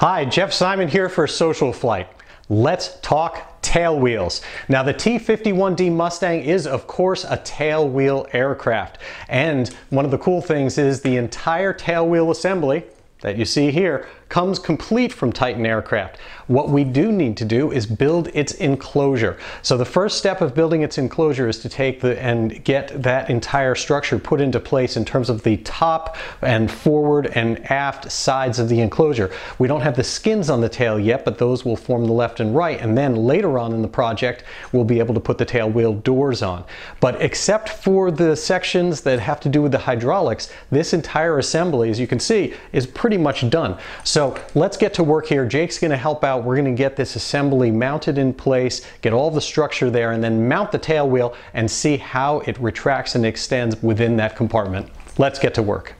Hi, Jeff Simon here for Social Flight. Let's talk tail wheels. Now the T-51D Mustang is of course a tail wheel aircraft and one of the cool things is the entire tail wheel assembly that you see here comes complete from Titan Aircraft. What we do need to do is build its enclosure. So the first step of building its enclosure is to take the and get that entire structure put into place in terms of the top and forward and aft sides of the enclosure. We don't have the skins on the tail yet, but those will form the left and right. And then later on in the project, we'll be able to put the tail wheel doors on. But except for the sections that have to do with the hydraulics, this entire assembly, as you can see, is pretty much done. So so let's get to work here. Jake's gonna help out. We're gonna get this assembly mounted in place, get all the structure there, and then mount the tail wheel and see how it retracts and extends within that compartment. Let's get to work.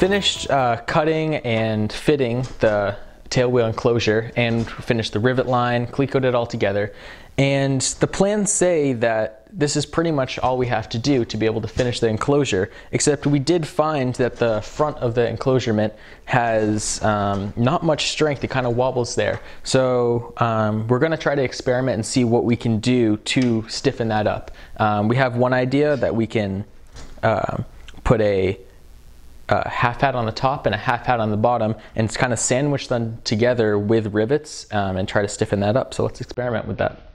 Finished uh, cutting and fitting the tail wheel enclosure and finished the rivet line, clecoed it all together. And the plans say that this is pretty much all we have to do to be able to finish the enclosure, except we did find that the front of the enclosurement has um, not much strength, it kind of wobbles there. So um, we're gonna try to experiment and see what we can do to stiffen that up. Um, we have one idea that we can uh, put a, a half hat on the top and a half hat on the bottom and it's kind of sandwich them together with rivets um, and try to stiffen that up. So let's experiment with that.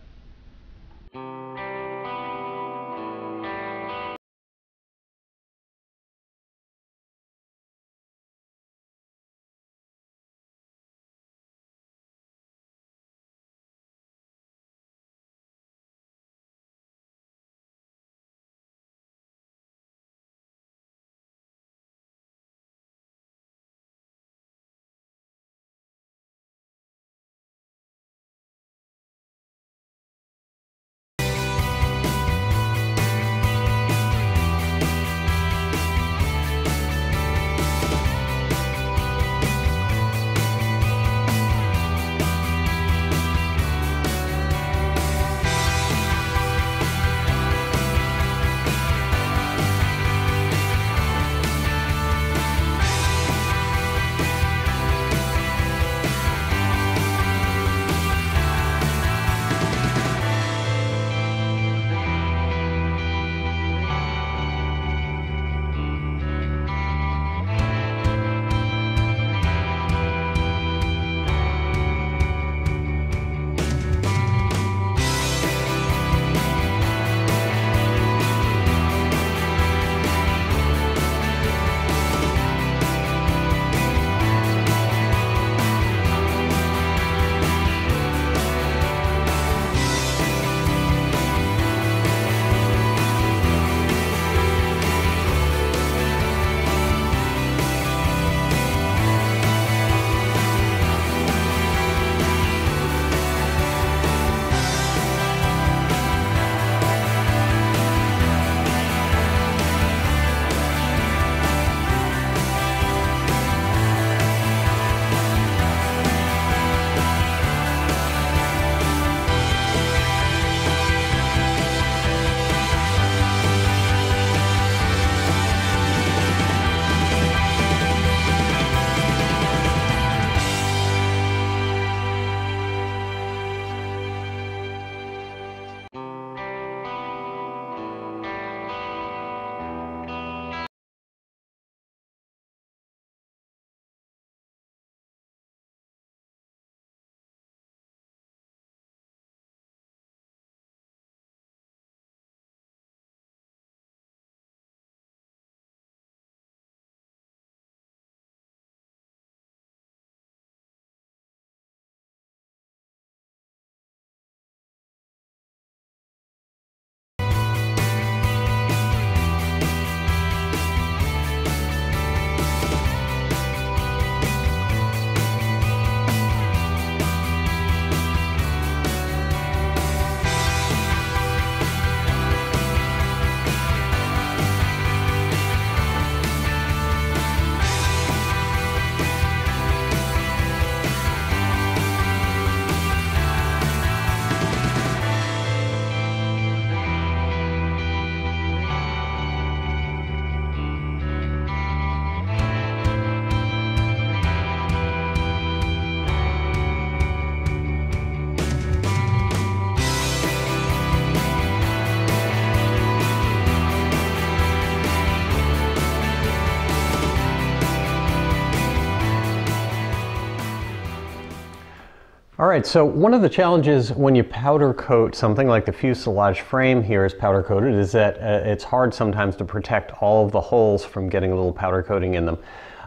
All right, so one of the challenges when you powder coat something like the fuselage frame here is powder coated is that uh, it's hard sometimes to protect all of the holes from getting a little powder coating in them.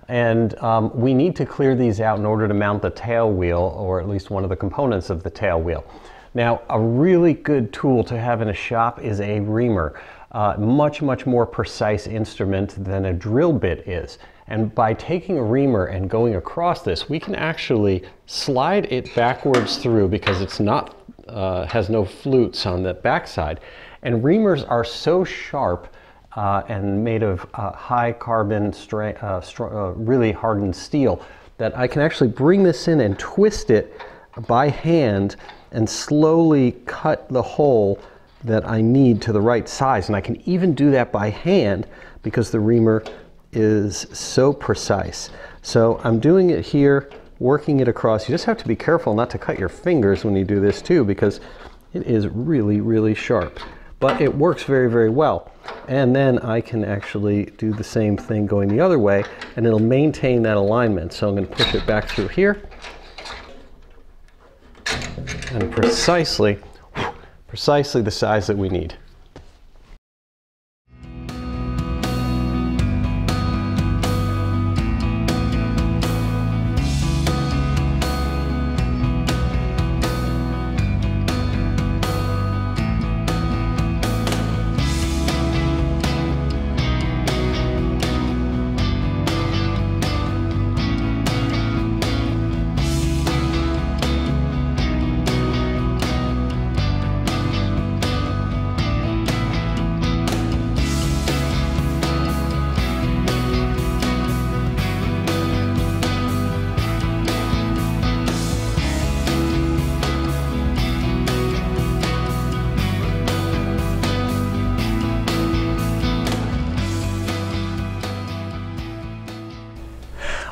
And um, we need to clear these out in order to mount the tail wheel or at least one of the components of the tail wheel. Now, a really good tool to have in a shop is a reamer. Uh, much, much more precise instrument than a drill bit is. And by taking a reamer and going across this, we can actually slide it backwards through because it's not, uh, has no flutes on the backside. And reamers are so sharp uh, and made of uh, high carbon, uh, uh, really hardened steel that I can actually bring this in and twist it by hand and slowly cut the hole that I need to the right size. And I can even do that by hand because the reamer is so precise. So I'm doing it here, working it across. You just have to be careful not to cut your fingers when you do this too because it is really, really sharp. but it works very, very well. And then I can actually do the same thing going the other way, and it'll maintain that alignment. So I'm going to push it back through here. And precisely, precisely the size that we need.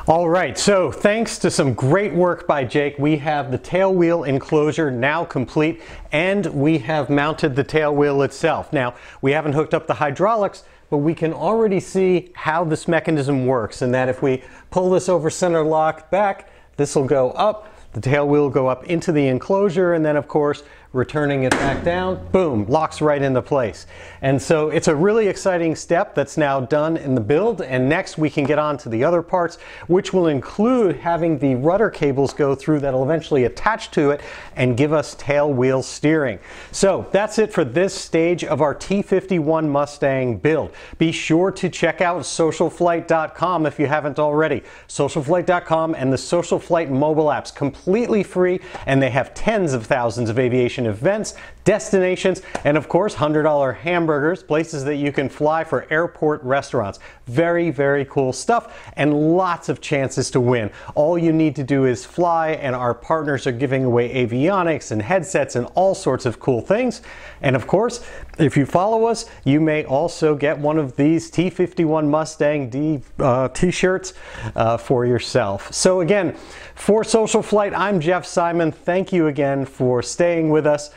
All right, so thanks to some great work by Jake, we have the tail wheel enclosure now complete and we have mounted the tail wheel itself. Now, we haven't hooked up the hydraulics, but we can already see how this mechanism works and that if we pull this over center lock back, this will go up, the tail wheel will go up into the enclosure and then of course returning it back down, boom, locks right into place. And so it's a really exciting step that's now done in the build. And next we can get on to the other parts, which will include having the rudder cables go through that'll eventually attach to it and give us tail wheel steering. So that's it for this stage of our T51 Mustang build. Be sure to check out socialflight.com if you haven't already. Socialflight.com and the Social Flight mobile apps completely free and they have tens of thousands of aviation events, destinations, and of course, $100 hamburgers, places that you can fly for airport restaurants. Very, very cool stuff and lots of chances to win. All you need to do is fly, and our partners are giving away avionics and headsets and all sorts of cool things. And of course, if you follow us, you may also get one of these T51 Mustang D uh, t-shirts uh, for yourself. So again, for Social Flight, I'm Jeff Simon. Thank you again for staying with us.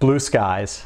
Blue skies.